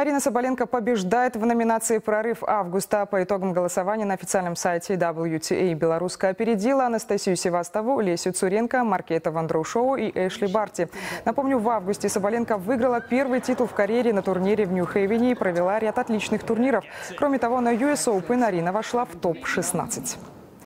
Арина Соболенко побеждает в номинации «Прорыв августа». По итогам голосования на официальном сайте WTA «Белоруска» опередила Анастасию Севастову, Лесю Цуренко, Маркета Вандроушоу и Эшли Барти. Напомню, в августе Соболенко выиграла первый титул в карьере на турнире в Нью-Хейвене и провела ряд отличных турниров. Кроме того, на US Open Арина вошла в топ-16.